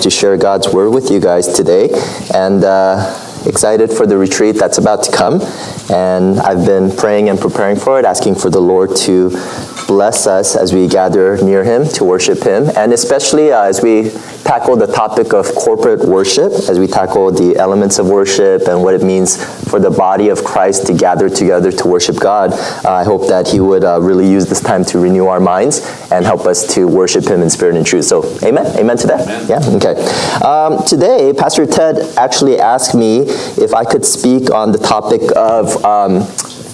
privilege to share God's word with you guys today, and uh, excited for the retreat that's about to come. And I've been praying and preparing for it, asking for the Lord to bless us as we gather near Him to worship Him, and especially uh, as we tackle the topic of corporate worship, as we tackle the elements of worship and what it means for the body of Christ to gather together to worship God. Uh, I hope that He would uh, really use this time to renew our minds and help us to worship Him in spirit and truth. So, amen? Amen to that? Amen. Yeah? Okay. Um, today, Pastor Ted actually asked me if I could speak on the topic of. Um,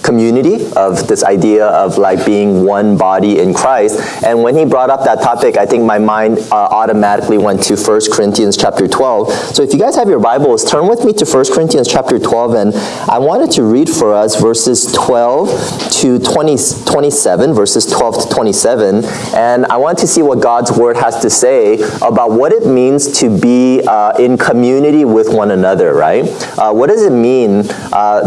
community of this idea of like being one body in Christ. And when he brought up that topic, I think my mind uh, automatically went to 1 Corinthians chapter 12. So if you guys have your Bibles, turn with me to 1 Corinthians chapter 12 and I wanted to read for us verses 12 to 20, 27, verses 12 to 27. And I want to see what God's word has to say about what it means to be uh, in community with one another, right? Uh, what does it mean uh,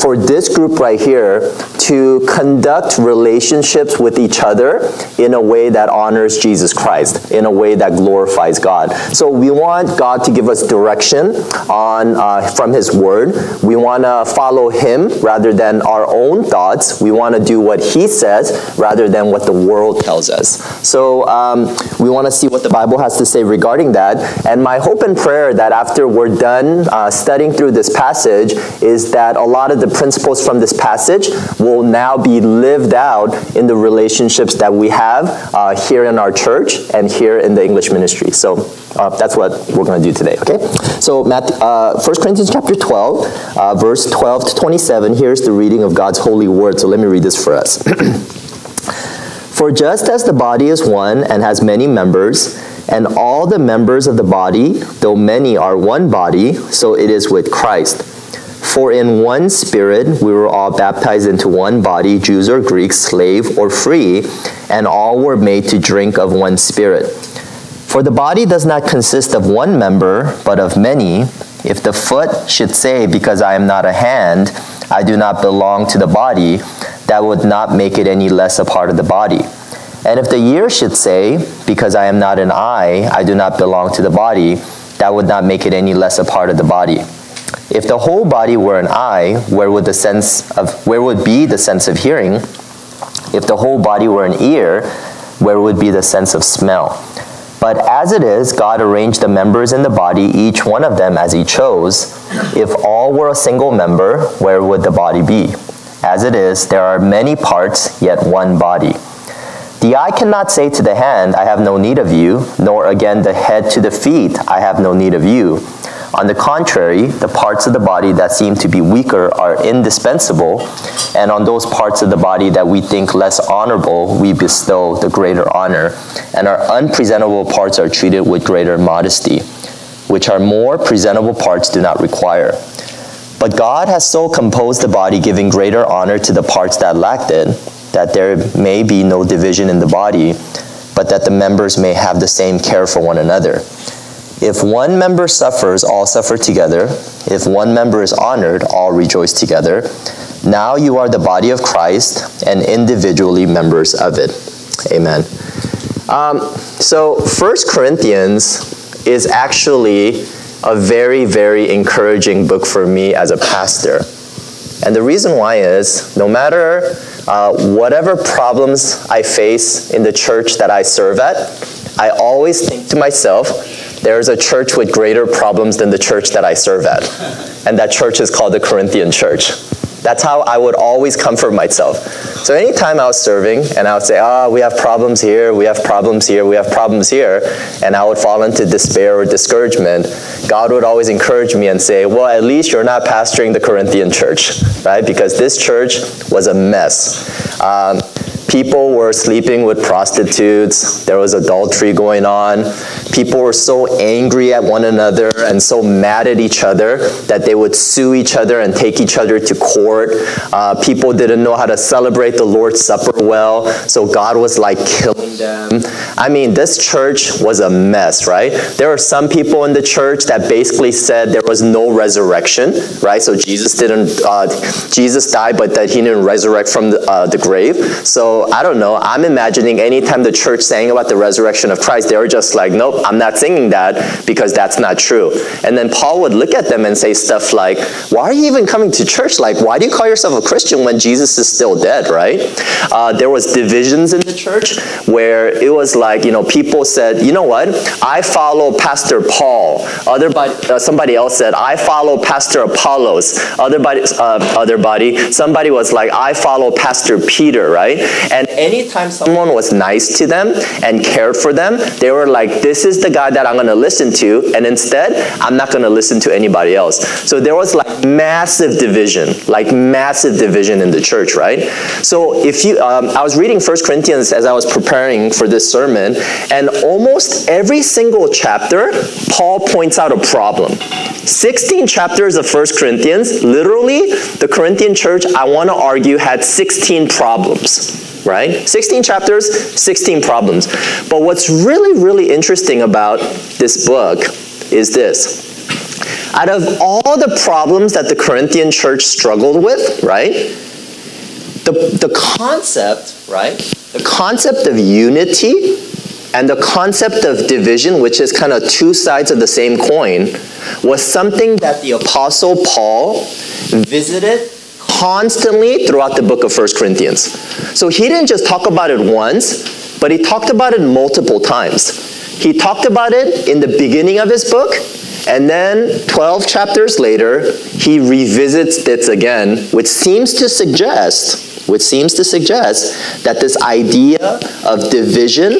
for this group right here here to conduct relationships with each other in a way that honors Jesus Christ, in a way that glorifies God. So we want God to give us direction on uh, from His Word. We want to follow Him rather than our own thoughts. We want to do what He says rather than what the world tells us. So um, we want to see what the Bible has to say regarding that. And my hope and prayer that after we're done uh, studying through this passage is that a lot of the principles from this passage passage will now be lived out in the relationships that we have uh, here in our church and here in the English ministry. So uh, that's what we're going to do today, okay? So Matthew, uh, 1 Corinthians chapter 12, uh, verse 12 to 27, here's the reading of God's holy word. So let me read this for us. For just as the body is one and has many members, and all the members of the body, though many are one body, so it is with Christ. For in one spirit we were all baptized into one body, Jews or Greeks, slave or free, and all were made to drink of one spirit. For the body does not consist of one member, but of many. If the foot should say, Because I am not a hand, I do not belong to the body, that would not make it any less a part of the body. And if the ear should say, Because I am not an eye, I do not belong to the body, that would not make it any less a part of the body. If the whole body were an eye, where would the sense of where would be the sense of hearing? If the whole body were an ear, where would be the sense of smell? But as it is, God arranged the members in the body, each one of them as he chose. If all were a single member, where would the body be? As it is, there are many parts, yet one body. The eye cannot say to the hand, I have no need of you, nor again the head to the feet, I have no need of you. On the contrary, the parts of the body that seem to be weaker are indispensable, and on those parts of the body that we think less honorable, we bestow the greater honor, and our unpresentable parts are treated with greater modesty, which our more presentable parts do not require. But God has so composed the body, giving greater honor to the parts that lacked it, that there may be no division in the body, but that the members may have the same care for one another. If one member suffers, all suffer together. If one member is honored, all rejoice together. Now you are the body of Christ and individually members of it. Amen. Um, so, First Corinthians is actually a very, very encouraging book for me as a pastor. And the reason why is no matter uh, whatever problems I face in the church that I serve at, I always think to myself, there's a church with greater problems than the church that I serve at. And that church is called the Corinthian church. That's how I would always comfort myself. So anytime I was serving and I would say, ah, oh, we have problems here, we have problems here, we have problems here, and I would fall into despair or discouragement, God would always encourage me and say, well, at least you're not pastoring the Corinthian church, right? Because this church was a mess. Um, People were sleeping with prostitutes. There was adultery going on. People were so angry at one another and so mad at each other that they would sue each other and take each other to court. Uh, people didn't know how to celebrate the Lord's Supper well, so God was like killing them. I mean, this church was a mess, right? There were some people in the church that basically said there was no resurrection, right? So Jesus didn't, uh, Jesus died, but that he didn't resurrect from the, uh, the grave. So I don't know. I'm imagining anytime the church sang about the resurrection of Christ, they were just like, nope, I'm not singing that because that's not true. And then Paul would look at them and say stuff like, why are you even coming to church? Like, why do you call yourself a Christian when Jesus is still dead, right? Uh, there was divisions in the church where it was like, you know, people said, you know what? I follow Pastor Paul. Other uh, somebody else said, I follow Pastor Apollos. Other body, uh, other body, somebody was like, I follow Pastor Peter, right? And anytime someone was nice to them and cared for them, they were like, this is the guy that I'm going to listen to. And instead, I'm not going to listen to anybody else. So there was like massive division, like massive division in the church, right? So if you, um, I was reading First Corinthians as I was preparing for this sermon, and almost every single chapter, Paul points out a problem. 16 chapters of First Corinthians, literally, the Corinthian church, I want to argue, had 16 problems right? 16 chapters, 16 problems. But what's really, really interesting about this book is this. Out of all the problems that the Corinthian church struggled with, right? The, the concept, right? The concept of unity and the concept of division, which is kind of two sides of the same coin, was something that the Apostle Paul visited constantly throughout the book of First Corinthians. So he didn't just talk about it once, but he talked about it multiple times. He talked about it in the beginning of his book, and then 12 chapters later, he revisits it again, which seems to suggest, which seems to suggest that this idea of division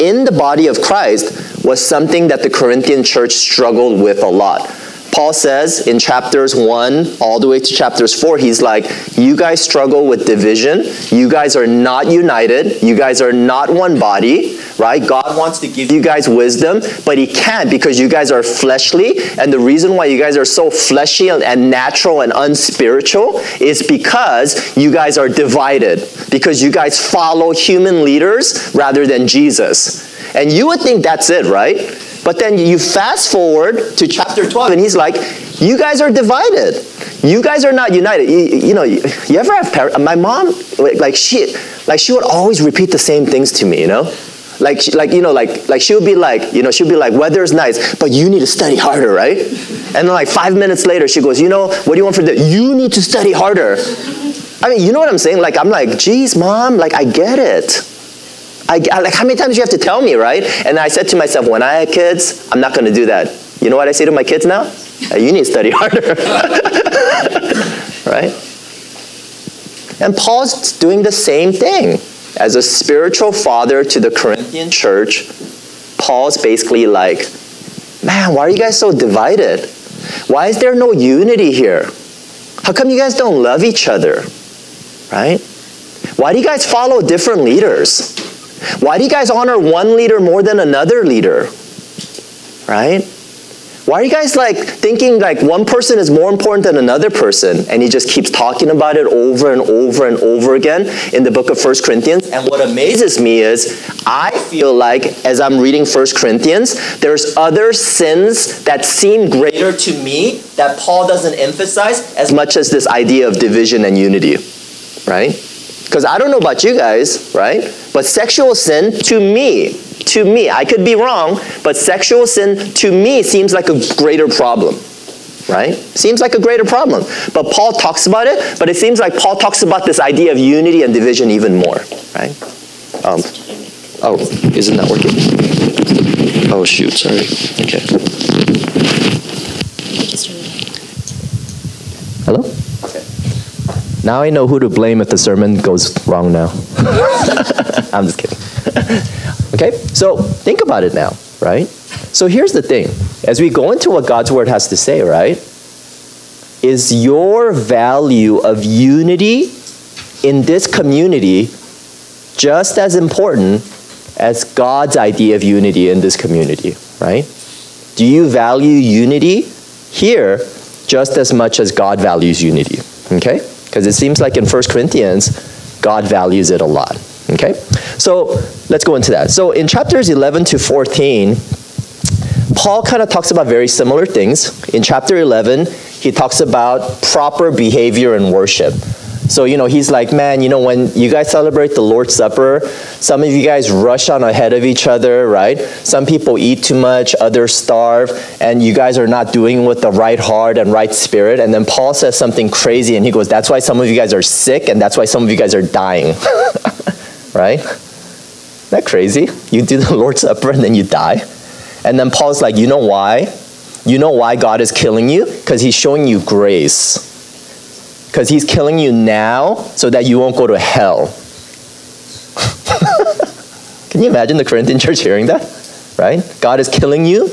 in the body of Christ was something that the Corinthian church struggled with a lot. Paul says in chapters 1 all the way to chapters 4, he's like, You guys struggle with division. You guys are not united. You guys are not one body, right? God wants to give you guys wisdom, but He can't because you guys are fleshly. And the reason why you guys are so fleshy and natural and unspiritual is because you guys are divided, because you guys follow human leaders rather than Jesus. And you would think that's it, right? But then you fast forward to chapter 12, and he's like, You guys are divided. You guys are not united. You, you know, you, you ever have parents? My mom, like, she, like, she would always repeat the same things to me, you know? Like, like you know, like, like she would be like, you know, she would be like, weather's nice, but you need to study harder, right? And then like five minutes later, she goes, you know, what do you want for the? You need to study harder. I mean, you know what I'm saying? Like, I'm like, geez, mom, like, I get it. I, I, like, how many times do you have to tell me, right? And I said to myself, when I had kids, I'm not going to do that. You know what I say to my kids now? Hey, you need to study harder. right? And Paul's doing the same thing. As a spiritual father to the Corinthian church, Paul's basically like, man, why are you guys so divided? Why is there no unity here? How come you guys don't love each other? Right? Why do you guys follow different leaders? Why do you guys honor one leader more than another leader? Right? Why are you guys like thinking like one person is more important than another person? And he just keeps talking about it over and over and over again in the book of First Corinthians. And what amazes me is I feel like as I'm reading First Corinthians, there's other sins that seem greater to me that Paul doesn't emphasize as much as this idea of division and unity. Right? Because I don't know about you guys, right? But sexual sin to me, to me, I could be wrong, but sexual sin to me seems like a greater problem, right? Seems like a greater problem. But Paul talks about it, but it seems like Paul talks about this idea of unity and division even more, right? Um, oh, isn't that working? Oh, shoot, sorry. Okay. Hello? Now I know who to blame if the sermon goes wrong now. I'm just kidding. okay, so think about it now, right? So here's the thing as we go into what God's word has to say, right? Is your value of unity in this community just as important as God's idea of unity in this community, right? Do you value unity here just as much as God values unity? Okay? Because it seems like in 1 Corinthians, God values it a lot. Okay? So let's go into that. So in chapters 11 to 14, Paul kind of talks about very similar things. In chapter 11, he talks about proper behavior in worship. So, you know, he's like, man, you know, when you guys celebrate the Lord's Supper, some of you guys rush on ahead of each other, right? Some people eat too much, others starve, and you guys are not doing with the right heart and right spirit. And then Paul says something crazy, and he goes, that's why some of you guys are sick, and that's why some of you guys are dying, right? Isn't that crazy? You do the Lord's Supper and then you die. And then Paul's like, you know why? You know why God is killing you? Because he's showing you grace because he's killing you now so that you won't go to hell. Can you imagine the Corinthian church hearing that? Right? God is killing you,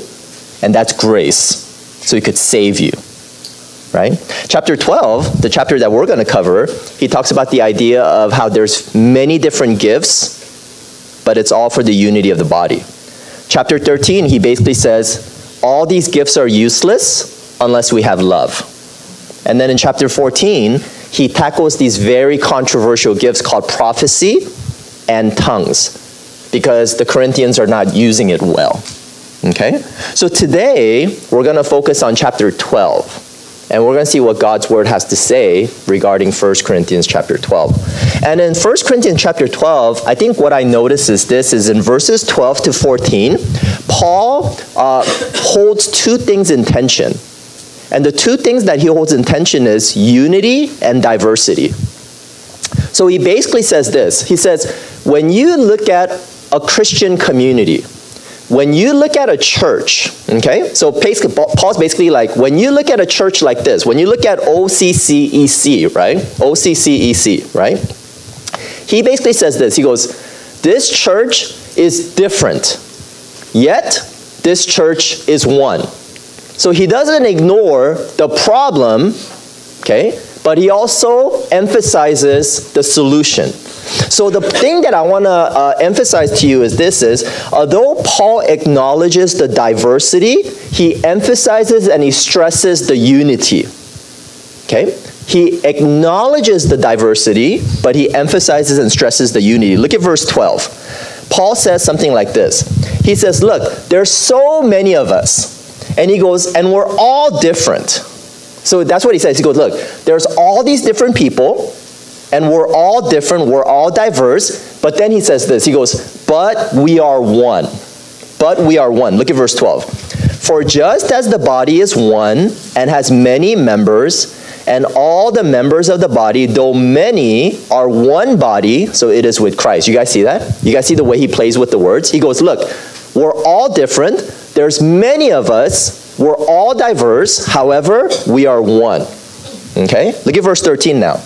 and that's grace, so he could save you. Right? Chapter 12, the chapter that we're going to cover, he talks about the idea of how there's many different gifts, but it's all for the unity of the body. Chapter 13, he basically says, all these gifts are useless unless we have love. And then in chapter 14, he tackles these very controversial gifts called prophecy and tongues because the Corinthians are not using it well. Okay? So today, we're going to focus on chapter 12. And we're going to see what God's word has to say regarding 1 Corinthians chapter 12. And in 1 Corinthians chapter 12, I think what I notice is this is in verses 12 to 14, Paul uh, holds two things in tension. And the two things that he holds in tension is unity and diversity. So he basically says this. He says, when you look at a Christian community, when you look at a church, okay, so Paul's basically like, when you look at a church like this, when you look at OCCEC, right? OCCEC, right? He basically says this. He goes, this church is different, yet this church is one. So he doesn't ignore the problem, okay, but he also emphasizes the solution. So the thing that I want to uh, emphasize to you is this is although Paul acknowledges the diversity, he emphasizes and he stresses the unity. Okay? He acknowledges the diversity, but he emphasizes and stresses the unity. Look at verse 12. Paul says something like this. He says, "Look, there's so many of us. And he goes, and we're all different. So that's what he says. He goes, look, there's all these different people, and we're all different, we're all diverse. But then he says this he goes, but we are one. But we are one. Look at verse 12. For just as the body is one and has many members, and all the members of the body, though many, are one body, so it is with Christ. You guys see that? You guys see the way he plays with the words? He goes, Look, we're all different, there's many of us. We're all diverse. However, we are one. Okay? Look at verse 13 now.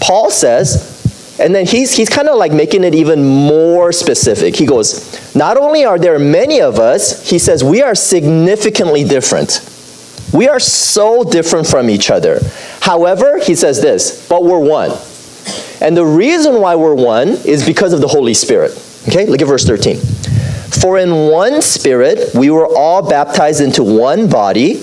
Paul says, and then he's, he's kind of like making it even more specific. He goes, Not only are there many of us, he says, we are significantly different. We are so different from each other. However, he says this, but we're one. And the reason why we're one is because of the Holy Spirit. Okay, look at verse 13. For in one spirit we were all baptized into one body,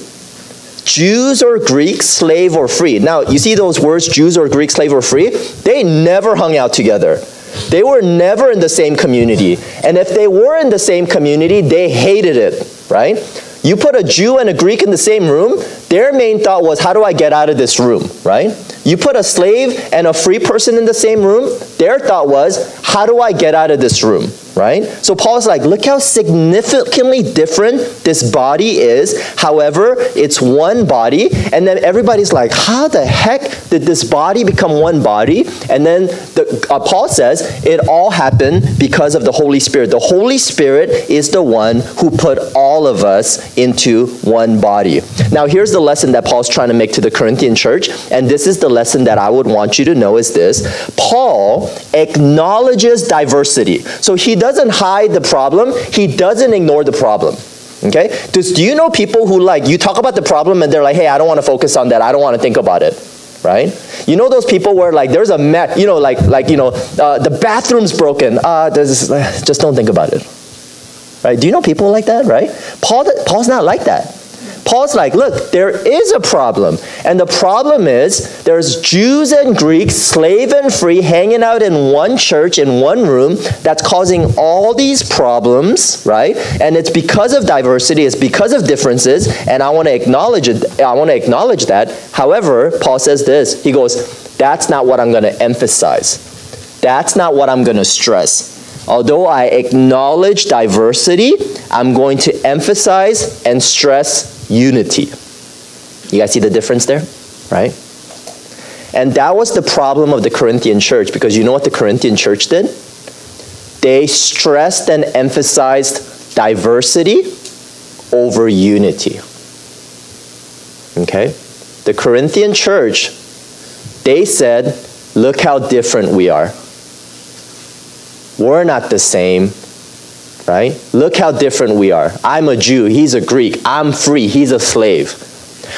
Jews or Greeks, slave or free. Now, you see those words, Jews or Greeks, slave or free? They never hung out together. They were never in the same community. And if they were in the same community, they hated it, right? You put a Jew and a Greek in the same room, their main thought was, how do I get out of this room, right? You put a slave and a free person in the same room, their thought was, how do I get out of this room? Right? So Paul's like, look how significantly different this body is. However, it's one body. And then everybody's like, how the heck did this body become one body? And then the, uh, Paul says, it all happened because of the Holy Spirit. The Holy Spirit is the one who put all of us into one body. Now, here's the lesson that Paul's trying to make to the Corinthian church. And this is the lesson that I would want you to know is this. Paul acknowledges diversity. So he doesn't hide the problem, he doesn't ignore the problem. Okay? Does, do you know people who like, you talk about the problem and they're like, hey, I don't want to focus on that. I don't want to think about it. Right? You know those people where like there's a mess, you know, like, like you know, uh, the bathroom's broken. Uh, just don't think about it. Right? Do you know people like that, right? Paul, Paul's not like that. Paul's like, look, there is a problem. And the problem is there's Jews and Greeks, slave and free, hanging out in one church, in one room, that's causing all these problems, right? And it's because of diversity, it's because of differences, and I want to acknowledge it. I want to acknowledge that. However, Paul says this. He goes, that's not what I'm going to emphasize. That's not what I'm going to stress. Although I acknowledge diversity, I'm going to emphasize and stress unity. You guys see the difference there? Right? And that was the problem of the Corinthian church because you know what the Corinthian church did? They stressed and emphasized diversity over unity. Okay? The Corinthian church, they said, look how different we are. We're not the same, right? Look how different we are. I'm a Jew, he's a Greek. I'm free, he's a slave.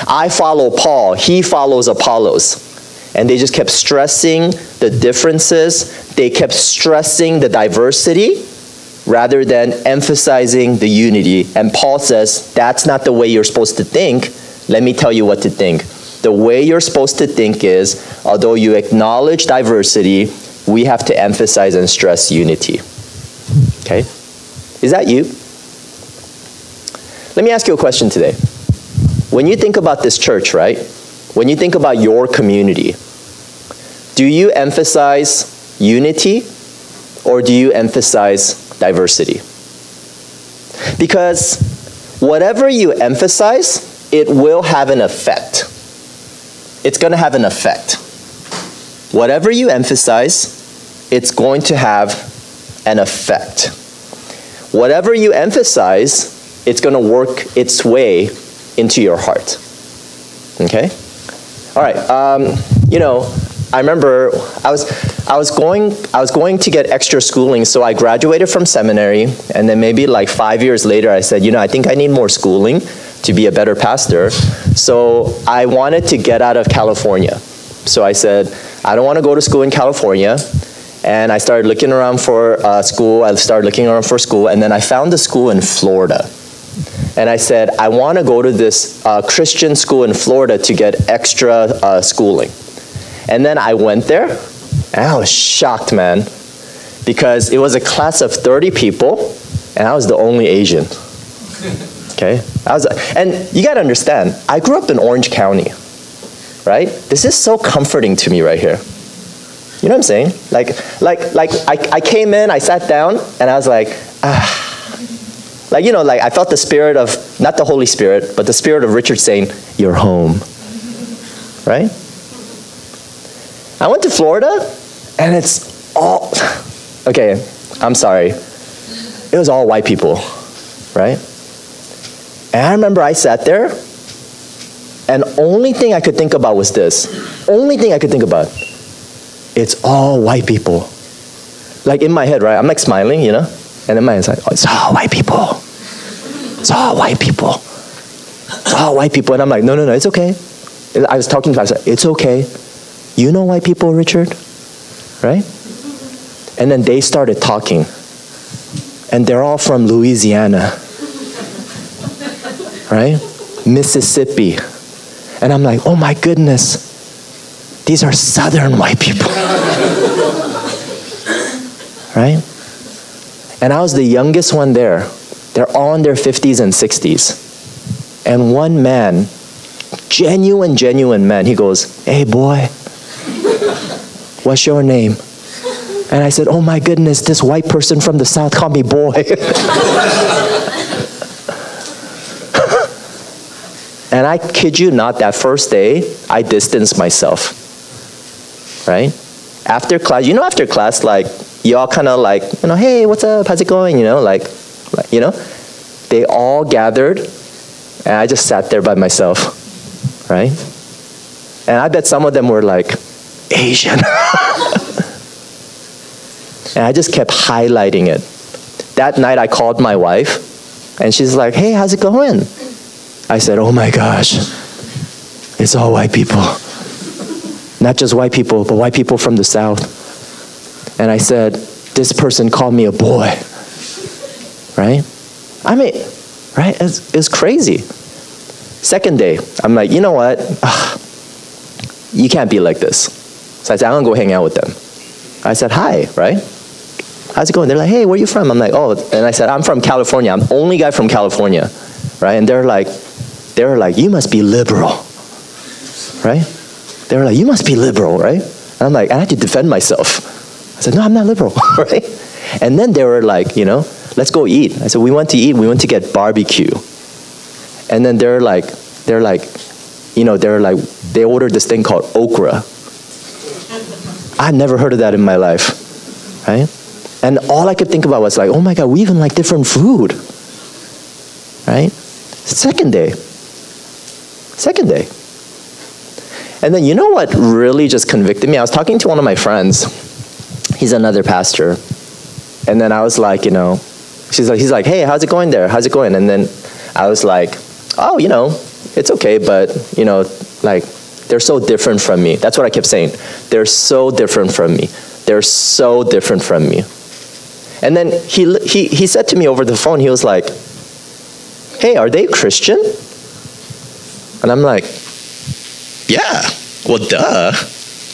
I follow Paul, he follows Apollos. And they just kept stressing the differences, they kept stressing the diversity rather than emphasizing the unity. And Paul says, that's not the way you're supposed to think. Let me tell you what to think. The way you're supposed to think is, although you acknowledge diversity, we have to emphasize and stress unity. Okay? Is that you? Let me ask you a question today. When you think about this church, right? When you think about your community, do you emphasize unity or do you emphasize diversity? Because whatever you emphasize, it will have an effect. It's going to have an effect. Whatever you emphasize, it's going to have an effect. Whatever you emphasize, it's going to work its way into your heart. Okay? All right. Um, you know, I remember I was I was going I was going to get extra schooling, so I graduated from seminary, and then maybe like five years later, I said, you know, I think I need more schooling to be a better pastor. So I wanted to get out of California. So I said, I don't want to go to school in California. And I started looking around for uh, school. I started looking around for school, and then I found a school in Florida. And I said, I want to go to this uh, Christian school in Florida to get extra uh, schooling. And then I went there, and I was shocked, man, because it was a class of 30 people, and I was the only Asian. Okay? I was, and you got to understand, I grew up in Orange County, right? This is so comforting to me right here. You know what I'm saying? Like, like, like I, I came in, I sat down, and I was like, ah. Like, you know, like I felt the spirit of, not the Holy Spirit, but the spirit of Richard saying, You're home. Right? I went to Florida, and it's all, okay, I'm sorry. It was all white people, right? And I remember I sat there, and only thing I could think about was this. Only thing I could think about it's all white people. Like in my head, right? I'm like smiling, you know? And in my head, it's like, oh, it's all white people. It's all white people. It's all white people. And I'm like, no, no, no, it's okay. I was talking to myself, it's okay. You know white people, Richard? Right? And then they started talking. And they're all from Louisiana. Right? Mississippi. And I'm like, oh my goodness these are southern white people. right? And I was the youngest one there. They're all in their 50s and 60s. And one man, genuine, genuine man, he goes, Hey boy, what's your name? And I said, Oh my goodness, this white person from the South called me boy. and I kid you not, that first day, I distanced myself right? After class, you know, after class, like you all kind of like, you know, hey, what's up? How's it going? You know, like, like, you know, they all gathered, and I just sat there by myself, right? And I bet some of them were like Asian. and I just kept highlighting it. That night, I called my wife, and she's like, hey, how's it going? I said, oh my gosh, it's all white people. Not just white people, but white people from the South. And I said, This person called me a boy. Right? I mean, right? It's, it's crazy. Second day, I'm like, you know what? Ugh, you can't be like this. So I said, I'm gonna go hang out with them. I said, hi, right? How's it going? They're like, hey, where are you from? I'm like, oh, and I said, I'm from California. I'm the only guy from California, right? And they're like, they're like, you must be liberal, right? They're like, you must be liberal, right? And I'm like, I had to defend myself. I said, no, I'm not liberal, right? And then they were like, you know, let's go eat. I said, we want to eat. We want to get barbecue. And then they're like, they're like, you know, they're like, they ordered this thing called okra. I'd never heard of that in my life, right? And all I could think about was like, oh my God, we even like different food, right? Second day. Second day. And then you know what really just convicted me? I was talking to one of my friends. He's another pastor. And then I was like, you know, she's like, he's like, hey, how's it going there? How's it going? And then I was like, oh, you know, it's okay, but, you know, like, they're so different from me. That's what I kept saying. They're so different from me. They're so different from me. And then he, he, he said to me over the phone, he was like, hey, are they Christian? And I'm like, yeah, well, duh.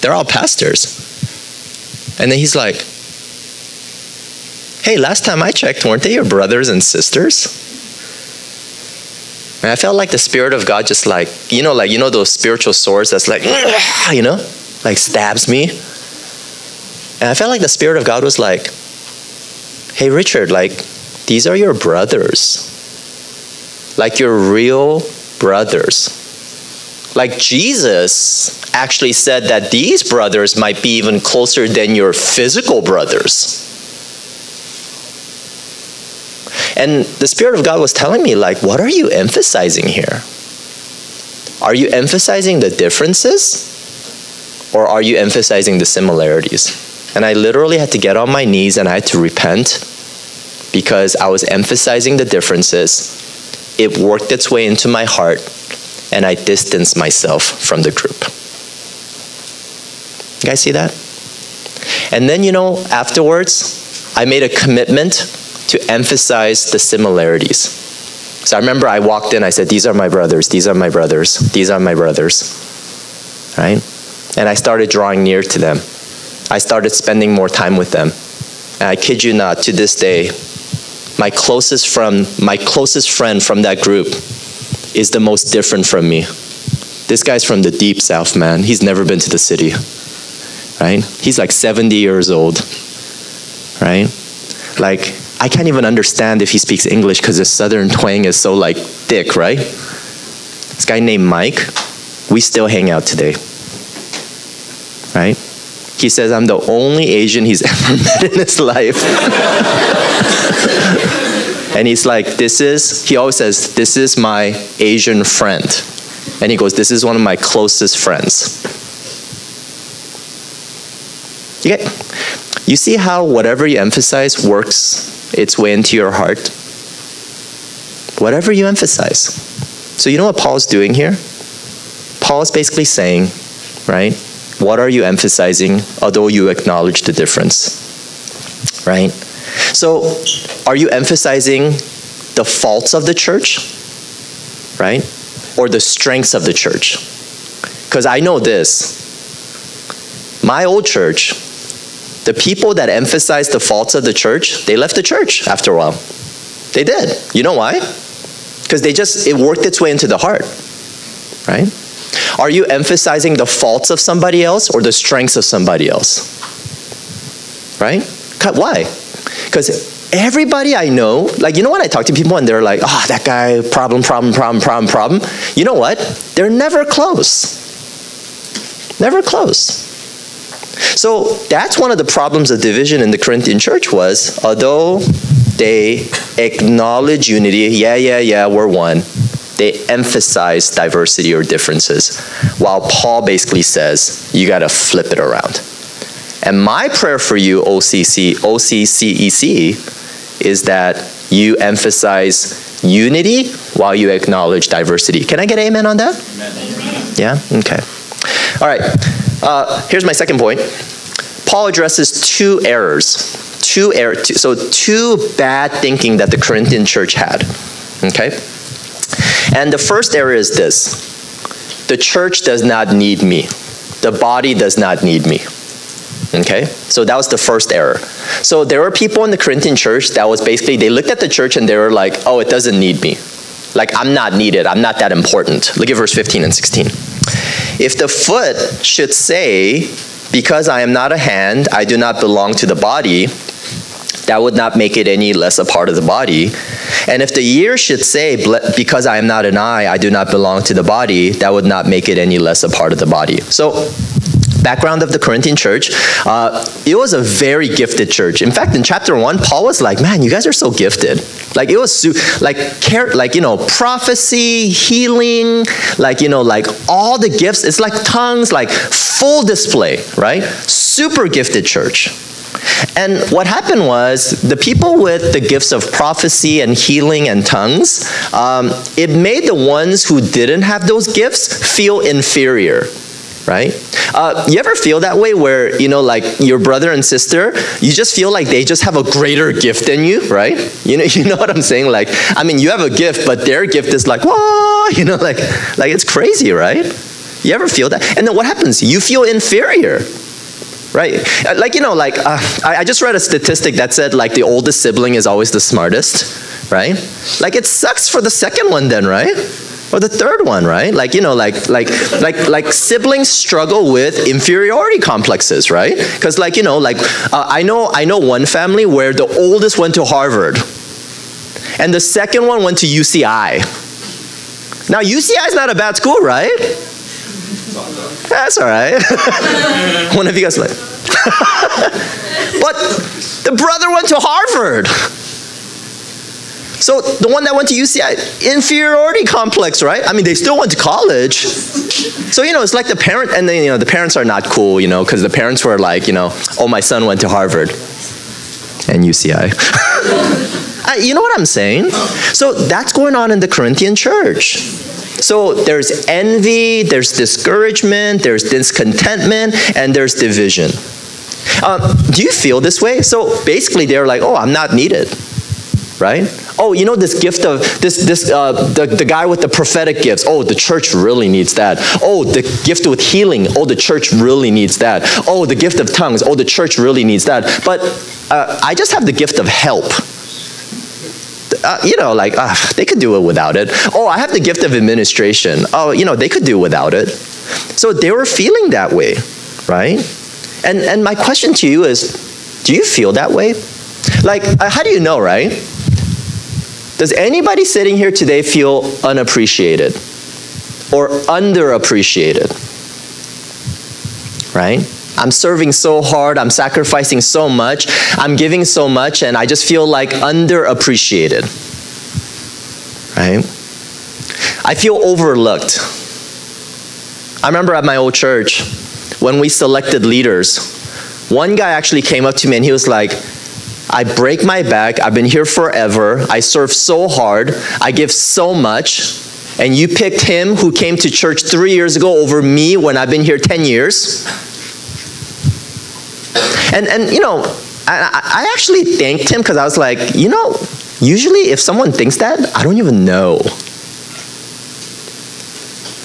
They're all pastors. And then he's like, hey, last time I checked, weren't they your brothers and sisters? And I felt like the Spirit of God just like, you know, like, you know, those spiritual swords that's like, you know, like stabs me. And I felt like the Spirit of God was like, hey, Richard, like, these are your brothers. Like your real brothers. Like Jesus actually said that these brothers might be even closer than your physical brothers. And the Spirit of God was telling me, like, what are you emphasizing here? Are you emphasizing the differences? Or are you emphasizing the similarities? And I literally had to get on my knees and I had to repent because I was emphasizing the differences. It worked its way into my heart and I distanced myself from the group. You guys see that? And then, you know, afterwards, I made a commitment to emphasize the similarities. So I remember I walked in, I said, These are my brothers, these are my brothers, these are my brothers. Right? And I started drawing near to them. I started spending more time with them. And I kid you not, to this day, my closest friend, my closest friend from that group is the most different from me. This guy's from the deep south, man. He's never been to the city. Right? He's like 70 years old. Right? Like I can't even understand if he speaks English because his southern twang is so like thick, right? This guy named Mike, we still hang out today. Right? He says I'm the only Asian he's ever met in his life. and he's like, this is, he always says, this is my Asian friend. And he goes, this is one of my closest friends. You, you see how whatever you emphasize works its way into your heart. Whatever you emphasize. So, you know what Paul's doing here? Paul is basically saying, right? What are you emphasizing, although you acknowledge the difference? Right? So, are you emphasizing the faults of the church? Right? Or the strengths of the church? Because I know this. My old church, the people that emphasized the faults of the church, they left the church after a while. They did. You know why? Because they just, it worked its way into the heart, right? Are you emphasizing the faults of somebody else or the strengths of somebody else? Right? Why? Because everybody I know, like, you know when I talk to people and they're like, oh, that guy, problem, problem, problem, problem, problem. You know what? They're never close. Never close. So that's one of the problems of division in the Corinthian church was, although they acknowledge unity, yeah, yeah, yeah, we're one, they emphasize diversity or differences. While Paul basically says, you got to flip it around. And my prayer for you, OCC, OCCEC, is that you emphasize unity while you acknowledge diversity. Can I get amen on that? Amen. Yeah? Okay. All right. Uh, here's my second point. Paul addresses two errors. Two error, two, so two bad thinking that the Corinthian church had. Okay? And the first error is this the church does not need me, the body does not need me. Okay? So that was the first error. So there were people in the Corinthian church that was basically, they looked at the church and they were like, oh, it doesn't need me. Like, I'm not needed. I'm not that important. Look at verse 15 and 16. If the foot should say, because I am not a hand, I do not belong to the body, that would not make it any less a part of the body. And if the ear should say, because I am not an eye, I do not belong to the body, that would not make it any less a part of the body. So background of the Corinthian church, uh, it was a very gifted church. In fact, in chapter one, Paul was like, "Man, you guys are so gifted." Like it was like care, like you know, prophecy, healing, like you know, like all the gifts. It's like tongues, like full display, right? Super gifted church. And what happened was the people with the gifts of prophecy and healing and tongues, um, it made the ones who didn't have those gifts feel inferior right? Uh, you ever feel that way where, you know, like your brother and sister, you just feel like they just have a greater gift than you, right? You know, you know what I'm saying? Like, I mean, you have a gift, but their gift is like, whoa, you know, like, like it's crazy, right? You ever feel that? And then what happens? You feel inferior. Right? Uh, like, you know, like, uh, I, I just read a statistic that said, like, the oldest sibling is always the smartest, right? Like, it sucks for the second one, then, right? Or the third one right? Like you know like like like like siblings struggle with inferiority complexes right? Because like you know like uh, i know i know one family where the oldest went to harvard and the second one went to uci now uci is not a bad school right? That's all right. One of you guys like but the brother went to harvard so the one that went to UCI, inferiority complex, right? I mean, they still went to college. So, you know, it's like the parent, and then, you know, the parents are not cool, you know, because the parents were like, you know, oh, my son went to Harvard and UCI. I, you know what I'm saying? So that's going on in the Corinthian church. So there's envy, there's discouragement, there's discontentment, and there's division. Um, do you feel this way? So basically, they're like, oh, I'm not needed right? Oh, you know this gift of this this uh, the the guy with the prophetic gifts. Oh, the church really needs that. Oh, the gift with healing. Oh, the church really needs that. Oh, the gift of tongues. Oh, the church really needs that. But uh, I just have the gift of help. Uh, you know, like uh, they could do it without it. Oh, I have the gift of administration. Oh, you know, they could do without it. So they were feeling that way, right? And and my question to you is, do you feel that way? Like, uh, how do you know, right? Does anybody sitting here today feel unappreciated or underappreciated? Right? I'm serving so hard, I'm sacrificing so much, I'm giving so much, and I just feel like underappreciated. Right? I feel overlooked. I remember at my old church when we selected leaders, one guy actually came up to me and he was like, I break my back. I've been here forever. I serve so hard. I give so much. And you picked him who came to church three years ago over me when I've been here 10 years. And, and you know, I, I actually thanked him because I was like, you know, usually if someone thinks that, I don't even know.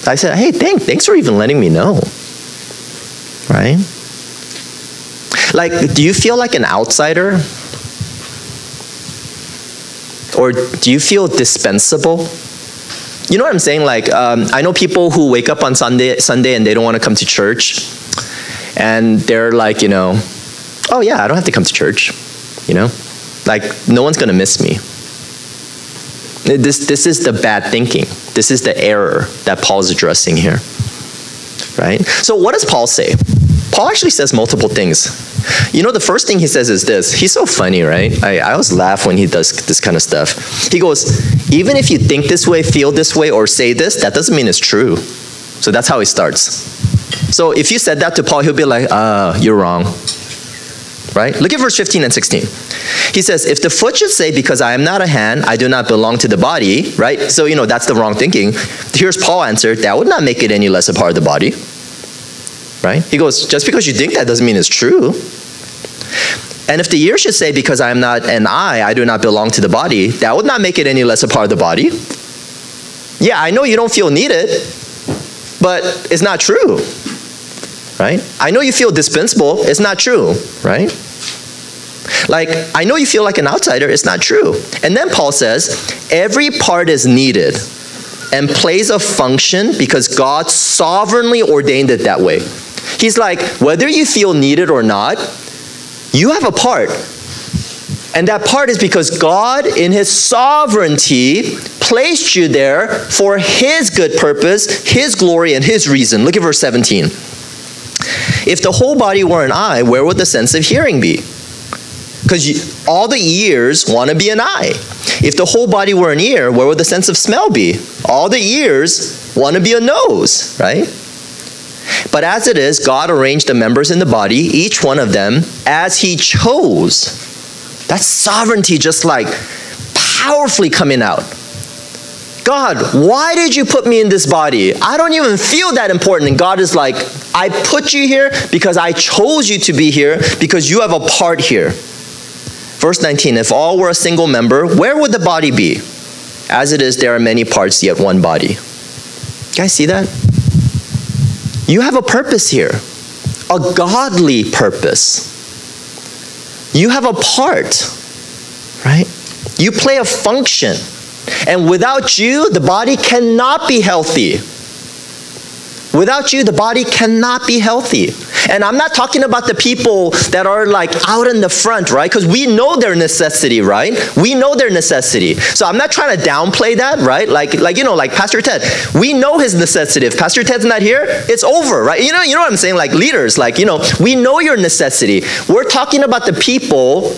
I said, hey, thanks, thanks for even letting me know. Right? Like, do you feel like an outsider or do you feel dispensable? You know what I'm saying? Like, um, I know people who wake up on Sunday, Sunday and they don't want to come to church. And they're like, you know, oh yeah, I don't have to come to church. You know? Like, no one's going to miss me. This, this is the bad thinking. This is the error that Paul is addressing here. Right? So, what does Paul say? Paul actually says multiple things. You know, the first thing he says is this. He's so funny, right? I, I always laugh when he does this kind of stuff. He goes, even if you think this way, feel this way, or say this, that doesn't mean it's true. So that's how he starts. So if you said that to Paul, he'll be like, uh, you're wrong. Right? Look at verse 15 and 16. He says, If the foot should say, Because I am not a hand, I do not belong to the body, right? So, you know, that's the wrong thinking. Here's Paul answer, that would not make it any less a part of the body right? He goes, just because you think that doesn't mean it's true. And if the ear should say, because I am not an eye, I do not belong to the body, that would not make it any less a part of the body. Yeah, I know you don't feel needed, but it's not true. Right? I know you feel dispensable, it's not true, right? Like, I know you feel like an outsider, it's not true. And then Paul says, every part is needed and plays a function because God sovereignly ordained it that way. He's like, whether you feel needed or not, you have a part. And that part is because God, in His sovereignty, placed you there for His good purpose, His glory, and His reason. Look at verse 17. If the whole body were an eye, where would the sense of hearing be? Because all the ears want to be an eye. If the whole body were an ear, where would the sense of smell be? All the ears want to be a nose, right? But as it is, God arranged the members in the body, each one of them, as He chose. That's sovereignty just like powerfully coming out. God, why did you put me in this body? I don't even feel that important. And God is like, I put you here because I chose you to be here because you have a part here. Verse 19 If all were a single member, where would the body be? As it is, there are many parts, yet one body. You guys see that? You have a purpose here, a godly purpose. You have a part, right? You play a function. And without you, the body cannot be healthy. Without you, the body cannot be healthy. And I'm not talking about the people that are like out in the front, right? Because we know their necessity, right? We know their necessity. So I'm not trying to downplay that, right? Like, like you know, like Pastor Ted, we know his necessity. If Pastor Ted's not here, it's over, right? You know, you know what I'm saying? Like leaders, like you know, we know your necessity. We're talking about the people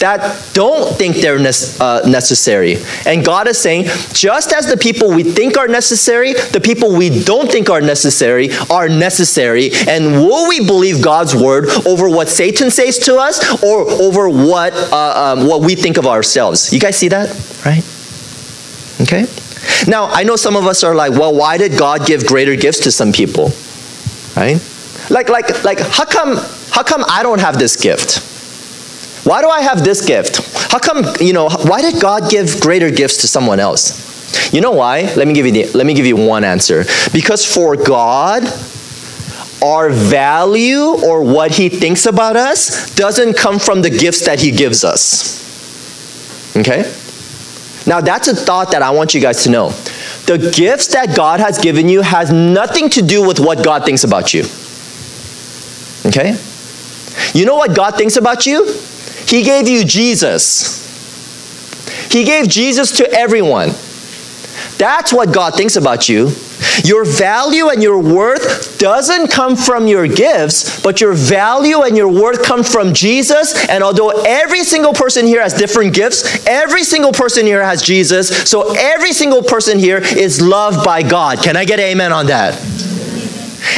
that don't think they're ne- uh, necessary. And God is saying, just as the people we think are necessary, the people we don't think are necessary are necessary. And will we believe God's word over what Satan says to us or over what, uh, um, what we think of ourselves? You guys see that? Right? Okay? Now, I know some of us are like, well, why did God give greater gifts to some people? Right? Like, like, like, how come, how come I don't have this gift? Why do I have this gift? How come, you know, why did God give greater gifts to someone else? You know why? Let me give you the, let me give you one answer. Because for God, our value or what he thinks about us doesn't come from the gifts that he gives us. Okay? Now that's a thought that I want you guys to know. The gifts that God has given you has nothing to do with what God thinks about you. Okay? You know what God thinks about you? He gave you Jesus. He gave Jesus to everyone. That's what God thinks about you. Your value and your worth doesn't come from your gifts, but your value and your worth come from Jesus. And although every single person here has different gifts, every single person here has Jesus. So every single person here is loved by God. Can I get amen on that?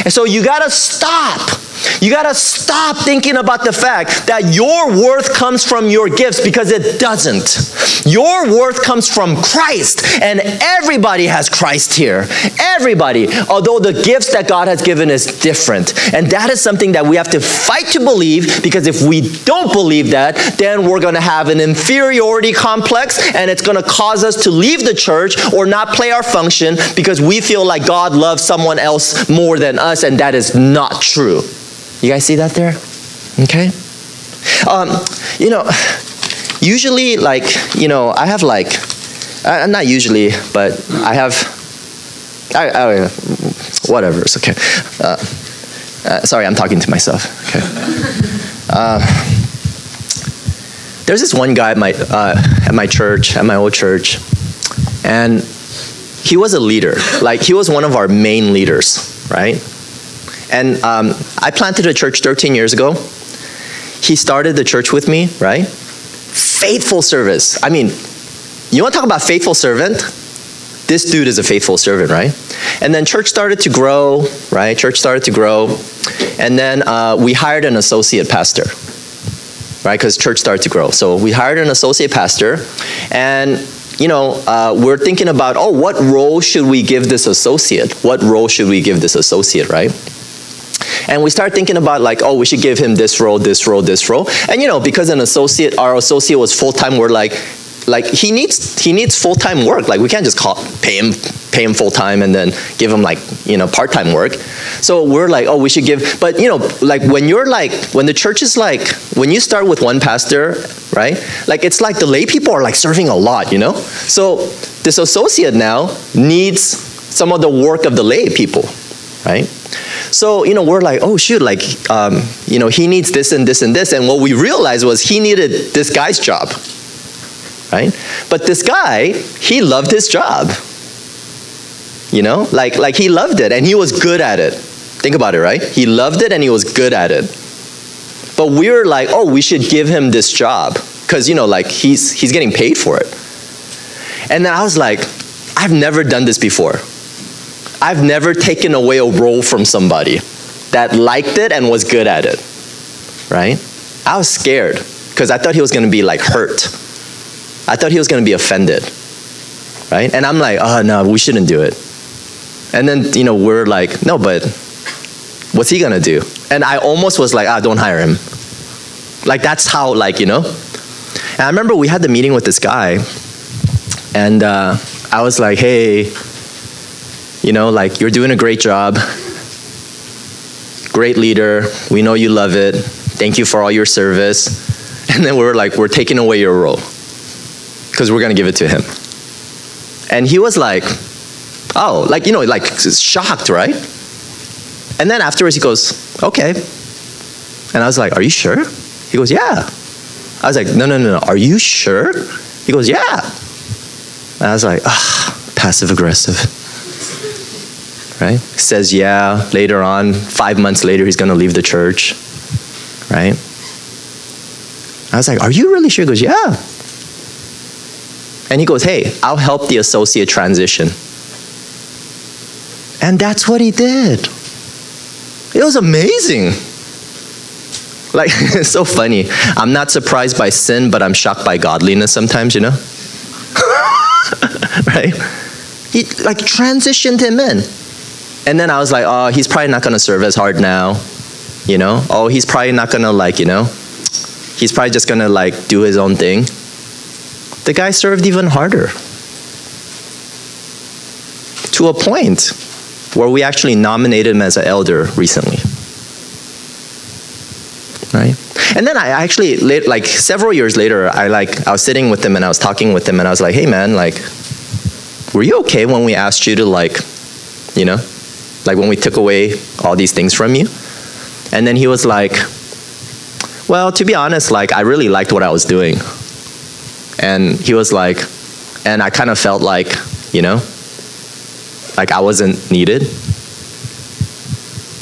And so you got to stop you got to stop thinking about the fact that your worth comes from your gifts because it doesn't. Your worth comes from Christ, and everybody has Christ here. Everybody, although the gifts that God has given is different. And that is something that we have to fight to believe because if we don't believe that, then we're going to have an inferiority complex and it's going to cause us to leave the church or not play our function because we feel like God loves someone else more than us, and that is not true. You guys see that there? Okay. Um, you know, usually, like, you know, I have like, uh, not usually, but I have, I, I whatever, it's okay. Uh, uh, sorry, I'm talking to myself. Okay. Uh, there's this one guy at my, uh, at my church, at my old church, and he was a leader. Like, he was one of our main leaders, right? And um, I planted a church 13 years ago. He started the church with me, right? Faithful service. I mean, you want to talk about faithful servant? This dude is a faithful servant, right? And then church started to grow, right? Church started to grow. And then uh, we hired an associate pastor, right? Because church started to grow. So we hired an associate pastor. And you know, uh, we're thinking about, oh, what role should we give this associate? What role should we give this associate, right? And we start thinking about like, oh, we should give him this role, this role, this role. And you know, because an associate, our associate was full time, we're like, like he needs he needs full time work. Like we can't just call, pay him pay him full time and then give him like you know part time work. So we're like, oh, we should give. But you know, like when you're like when the church is like when you start with one pastor, right? Like it's like the lay people are like serving a lot, you know. So this associate now needs some of the work of the lay people, right? So, you know, we're like, oh, shoot, like, um, you know, he needs this and this and this. And what we realized was he needed this guy's job, right? But this guy, he loved his job. You know, like, like he loved it and he was good at it. Think about it, right? He loved it and he was good at it. But we were like, oh, we should give him this job because, you know, like he's, he's getting paid for it. And then I was like, I've never done this before. I've never taken away a role from somebody that liked it and was good at it, right? I was scared because I thought he was going to be like hurt. I thought he was going to be offended, right? And I'm like, oh no, we shouldn't do it. And then, you know, we're like, no, but what's he going to do? And I almost was like, ah, don't hire him. Like that's how, like, you know? And I remember we had the meeting with this guy, and uh, I was like, hey, you know, like you're doing a great job. Great leader. We know you love it. Thank you for all your service. And then we are like, we're taking away your role because we're going to give it to him. And he was like, oh, like, you know, like shocked, right? And then afterwards he goes, okay. And I was like, are you sure? He goes, yeah. I was like, no, no, no, no. Are you sure? He goes, yeah. And I was like, ah, passive aggressive right? Says, yeah, later on, five months later, he's going to leave the church, right? I was like, are you really sure? He goes, yeah. And he goes, hey, I'll help the associate transition. And that's what he did. It was amazing. Like, it's so funny. I'm not surprised by sin, but I'm shocked by godliness sometimes, you know? right? He like transitioned him in. And then I was like, oh, he's probably not to serve as hard now. You know? Oh, he's probably not to like, you know? He's probably just to like do his own thing. The guy served even harder. To a point where we actually nominated him as an elder recently. Right? And then I actually, like several years later, I like I was sitting with him and I was talking with him and I was like, "Hey, man, like, were you okay when we asked you to like, you know, like when we took away all these things from you. And then he was like, well, to be honest, like I really liked what I was doing. And he was like, and I kind of felt like, you know, like I wasn't needed.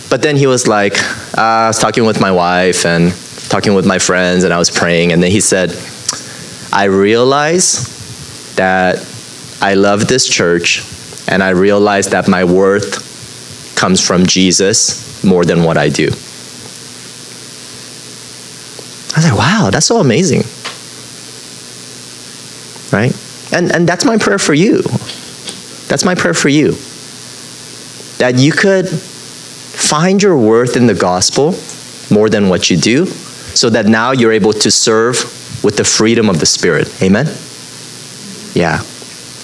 But then he was like, uh, I was talking with my wife and talking with my friends, and I was praying. And then he said, I realize that I love this church, and I realize that my worth comes from Jesus more than what I do. I was like, wow, that's so amazing. Right? And, and that's my prayer for you. That's my prayer for you. That you could find your worth in the gospel more than what you do, so that now you're able to serve with the freedom of the Spirit. Amen? Yeah.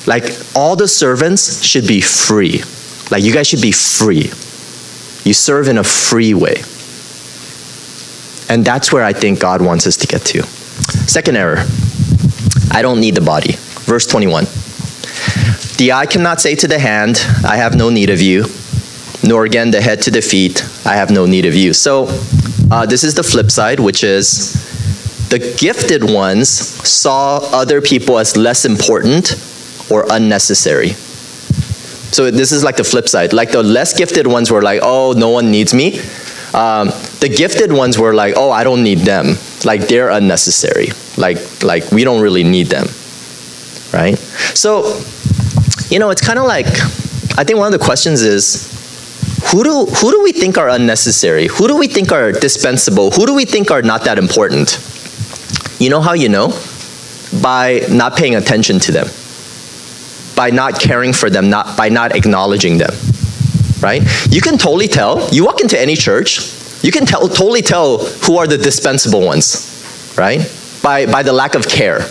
Like all the servants should be free. Like, you guys should be free. You serve in a free way. And that's where I think God wants us to get to. Second error I don't need the body. Verse 21. The eye cannot say to the hand, I have no need of you, nor again the head to the feet, I have no need of you. So, uh, this is the flip side, which is the gifted ones saw other people as less important or unnecessary. So this is like the flip side. Like the less gifted ones were like, oh, no one needs me. Um, the gifted ones were like, oh, I don't need them. Like they're unnecessary. Like like we don't really need them, right? So, you know, it's kind of like I think one of the questions is, who do who do we think are unnecessary? Who do we think are dispensable? Who do we think are not that important? You know how you know? By not paying attention to them by not caring for them, not by not acknowledging them. Right? You can totally tell. You walk into any church, you can tell, totally tell who are the dispensable ones, right? By, by the lack of care.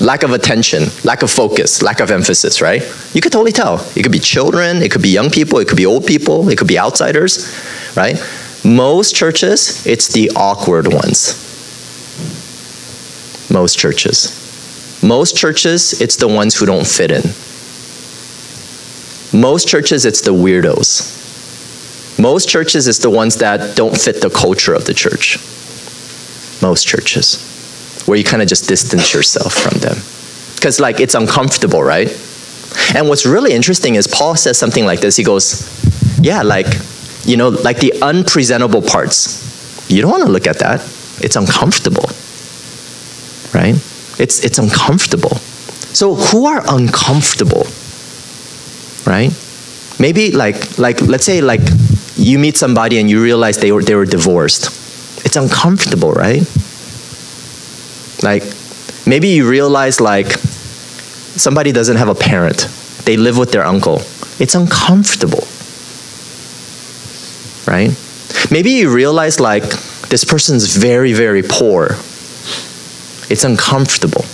lack of attention, lack of focus, lack of emphasis, right? You could totally tell. It could be children, it could be young people, it could be old people, it could be outsiders, right? Most churches, it's the awkward ones. Most churches. Most churches, it's the ones who don't fit in. Most churches, it's the weirdos. Most churches, it's the ones that don't fit the culture of the church. Most churches where you kind of just distance yourself from them. Because, like, it's uncomfortable, right? And what's really interesting is Paul says something like this. He goes, Yeah, like, you know, like the unpresentable parts. You don't want to look at that. It's uncomfortable, right? It's, it's uncomfortable. So, who are uncomfortable, right? Maybe, like, like, let's say, like, you meet somebody and you realize they were, they were divorced. It's uncomfortable, right? Like, maybe you realize like somebody doesn't have a parent, they live with their uncle. It's uncomfortable, right? Maybe you realize like this person's very, very poor. It's uncomfortable,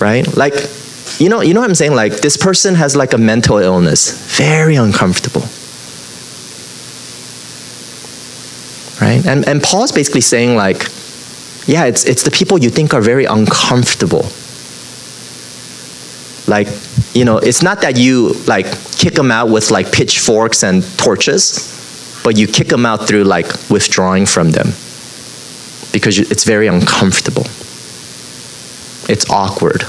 right? Like, you know, you know what I'm saying? Like, this person has like a mental illness. Very uncomfortable. right? And, and Paul's basically saying, like, yeah, it's, it's the people you think are very uncomfortable. Like, you know, it's not that you, like, kick them out with, like, pitchforks and torches, but you kick them out through, like, withdrawing from them because it's very uncomfortable. It's awkward,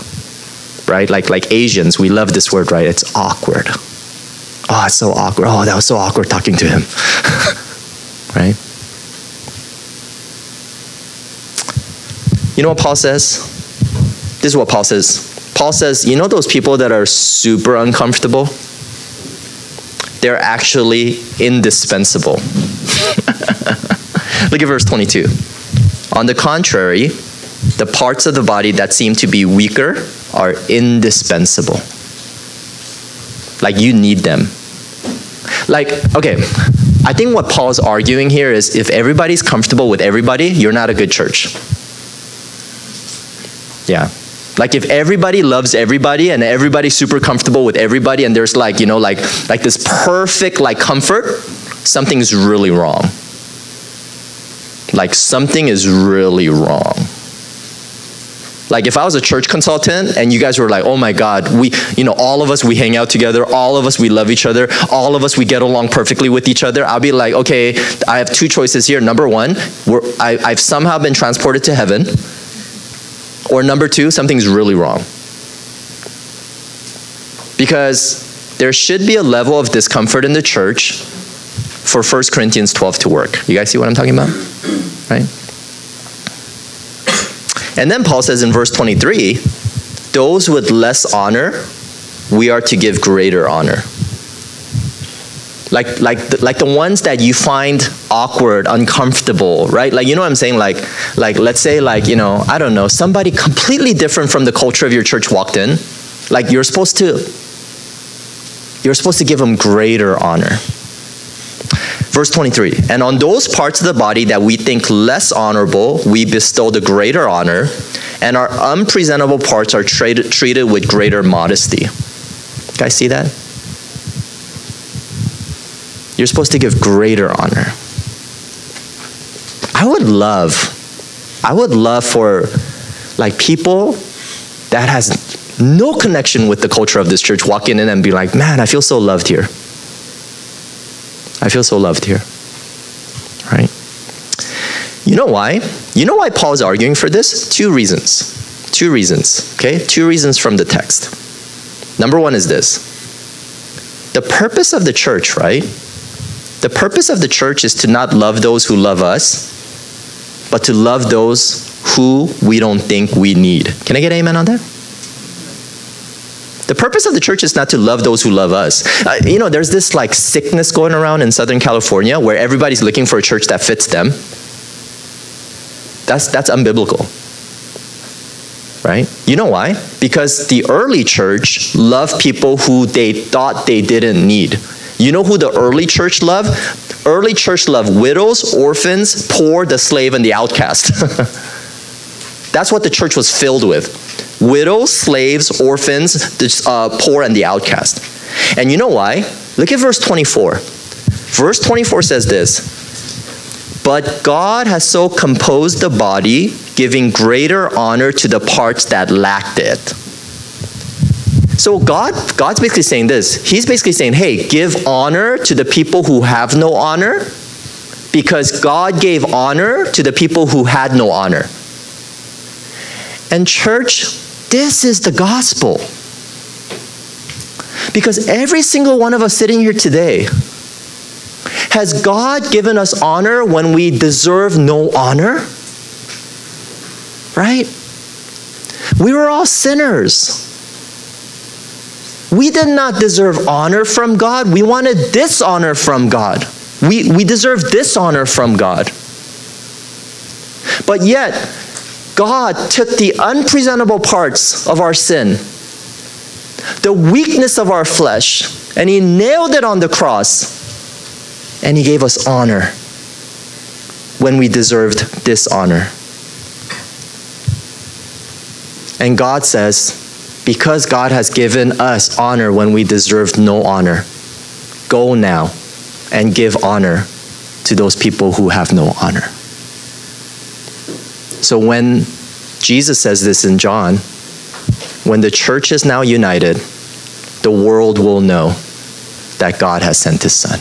right? Like, like Asians, we love this word, right? It's awkward. Oh, it's so awkward. Oh, that was so awkward talking to him, right? You know what Paul says? This is what Paul says. Paul says, you know those people that are super uncomfortable? They're actually indispensable. Look at verse 22. On the contrary, the parts of the body that seem to be weaker are indispensable. Like you need them. Like, okay, I think what Paul's arguing here is if everybody's comfortable with everybody, you're not a good church. Yeah. Like if everybody loves everybody and everybody's super comfortable with everybody and there's like, you know, like like this perfect like comfort, something's really wrong. Like something is really wrong. Like if I was a church consultant and you guys were like, "Oh my god, we, you know, all of us we hang out together, all of us we love each other, all of us we get along perfectly with each other." I'll be like, "Okay, I have two choices here. Number 1, I, I've somehow been transported to heaven." Or number two, something's really wrong. Because there should be a level of discomfort in the church for 1 Corinthians 12 to work. You guys see what I'm talking about? Right? And then Paul says in verse 23 those with less honor, we are to give greater honor. Like like the, like the ones that you find awkward uncomfortable right? Like you know what i'm saying? Like like let's say like you know i don't know somebody completely different from the culture of your church walked in. Like you're supposed to you're supposed to give them greater honor verse 23 and on those parts of the body that we think less honorable we bestow the greater honor and our unpresentable parts are treated, treated with greater modesty guys see that you're supposed to give greater honor. I would love, I would love for like people that has no connection with the culture of this church walk in and be like, man, I feel so loved here. I feel so loved here. Right? You know why? You know why Paul is arguing for this? Two reasons. Two reasons. Okay? Two reasons from the text. Number one is this the purpose of the church, right? The purpose of the church is to not love those who love us, but to love those who we don't think we need. Can I get amen on that? The purpose of the church is not to love those who love us. Uh, you know, there's this like sickness going around in Southern California where everybody's looking for a church that fits them. That's, that's unbiblical. Right? You know why? Because the early church loved people who they thought they didn't need. You know who the early church loved? Early church loved widows, orphans, poor, the slave, and the outcast. That's what the church was filled with widows, slaves, orphans, the uh, poor, and the outcast. And you know why? Look at verse 24. Verse 24 says this But God has so composed the body, giving greater honor to the parts that lacked it. So God, God's basically saying this. He's basically saying, hey, give honor to the people who have no honor, because God gave honor to the people who had no honor. And church, this is the gospel. Because every single one of us sitting here today, has God given us honor when we deserve no honor? Right? We were all sinners. We did not deserve honor from God. We wanted dishonor from God. We, we deserve dishonor from God. But yet, God took the unpresentable parts of our sin, the weakness of our flesh, and He nailed it on the cross, and He gave us honor when we deserved dishonor. And God says, because God has given us honor when we deserved no honor, go now and give honor to those people who have no honor. So when Jesus says this in John, when the church is now united, the world will know that God has sent his son.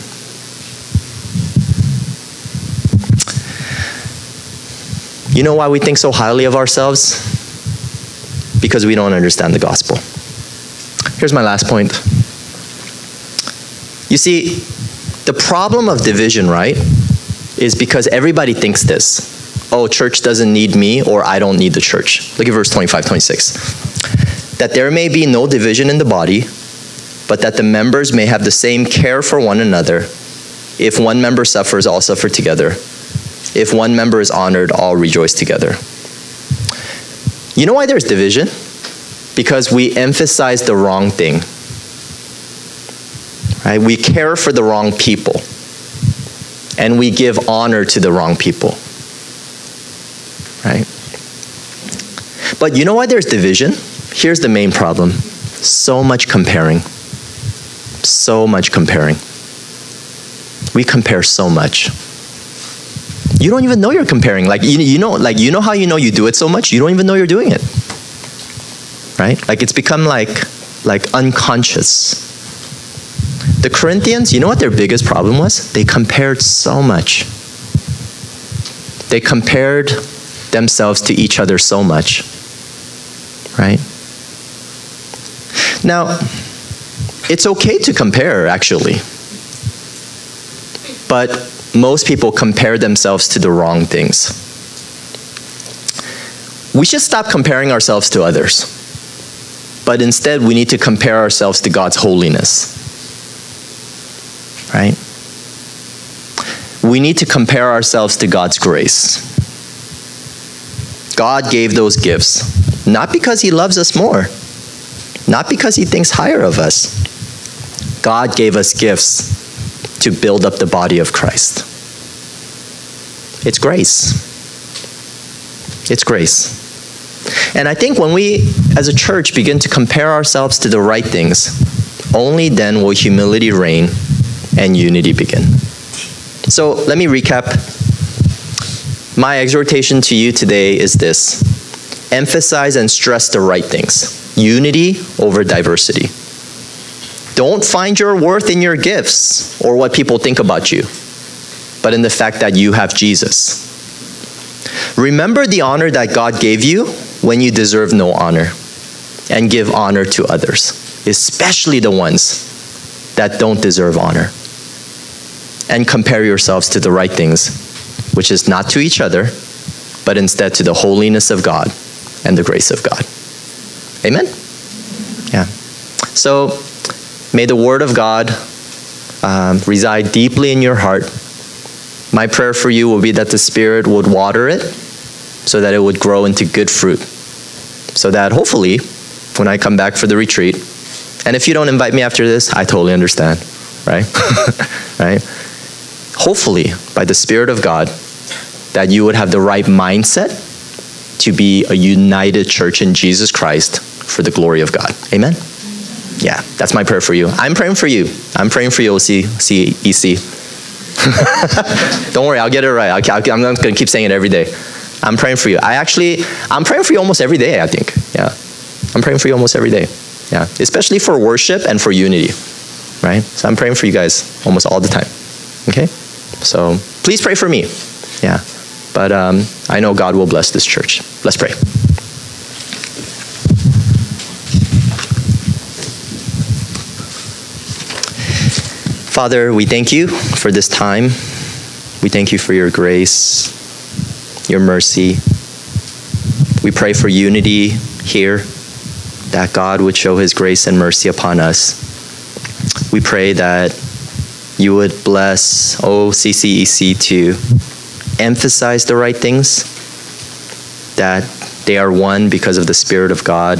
You know why we think so highly of ourselves? Because we don't understand the gospel. Here's my last point. You see, the problem of division, right, is because everybody thinks this oh, church doesn't need me or I don't need the church. Look at verse 25, 26. That there may be no division in the body, but that the members may have the same care for one another. If one member suffers, all suffer together. If one member is honored, all rejoice together. You know why there's division? Because we emphasize the wrong thing. Right? We care for the wrong people. And we give honor to the wrong people right? But you know why there's division? Here's the main problem so much comparing. So much comparing. We compare so much. You don't even know you're comparing. Like you, you know, like you know how you know you do it so much, you don't even know you're doing it. Right? Like it's become like like unconscious. The Corinthians, you know what their biggest problem was? They compared so much. They compared themselves to each other so much. Right? Now, it's okay to compare, actually. But most people compare themselves to the wrong things. We should stop comparing ourselves to others. But instead, we need to compare ourselves to God's holiness. Right? We need to compare ourselves to God's grace. God gave those gifts, not because He loves us more, not because He thinks higher of us. God gave us gifts to build up the body of Christ. It's grace. It's grace. And I think when we, as a church, begin to compare ourselves to the right things, only then will humility reign and unity begin. So let me recap my exhortation to you today is this emphasize and stress the right things unity over diversity. Don't find your worth in your gifts or what people think about you, but in the fact that you have Jesus. Remember the honor that God gave you when you deserve no honor, and give honor to others, especially the ones that don't deserve honor. And compare yourselves to the right things which is not to each other, but instead to the holiness of God and the grace of God. Amen? Yeah. So may the Word of God um, reside deeply in your heart. My prayer for you will be that the Spirit would water it so that it would grow into good fruit. So that hopefully, when I come back for the retreat, and if you don't invite me after this, I totally understand, right? right? Hopefully, by the Spirit of God, that you would have the right mindset to be a united church in Jesus Christ for the glory of God. Amen? Yeah, that's my prayer for you. I'm praying for you. I'm praying for you, OC. Don't worry, I'll get it right. I'm not going to keep saying it every day. I'm praying for you. I actually, I'm praying for you almost every day, I think. Yeah. I'm praying for you almost every day. Yeah. Especially for worship and for unity. Right? So I'm praying for you guys almost all the time. Okay? So please pray for me. Yeah. But um, I know God will bless this church. Let's pray. Father, we thank you for this time. We thank you for your grace, your mercy. We pray for unity here, that God would show his grace and mercy upon us. We pray that you would bless OCCEC to emphasize the right things, that they are one because of the Spirit of God,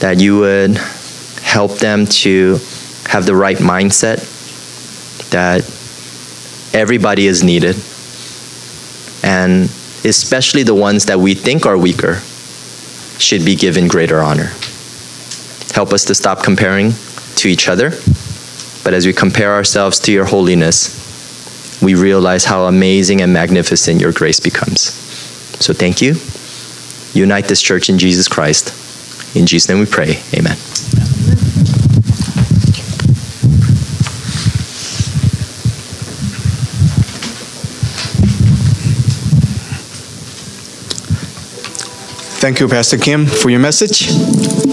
that you would help them to have the right mindset, that everybody is needed, and especially the ones that we think are weaker should be given greater honor. Help us to stop comparing to each other, but as we compare ourselves to your holiness, we realize how amazing and magnificent your grace becomes. So thank you. Unite this church in Jesus Christ. In Jesus' name we pray. Amen. Thank you, Pastor Kim, for your message.